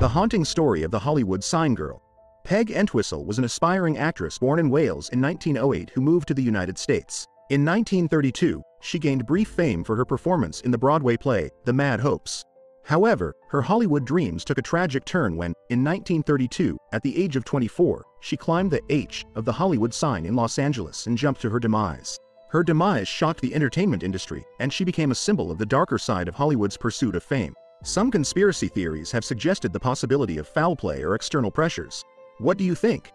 The haunting story of the Hollywood sign girl. Peg Entwistle was an aspiring actress born in Wales in 1908 who moved to the United States. In 1932, she gained brief fame for her performance in the Broadway play, The Mad Hopes. However, her Hollywood dreams took a tragic turn when, in 1932, at the age of 24, she climbed the H of the Hollywood sign in Los Angeles and jumped to her demise. Her demise shocked the entertainment industry, and she became a symbol of the darker side of Hollywood's pursuit of fame. Some conspiracy theories have suggested the possibility of foul play or external pressures. What do you think?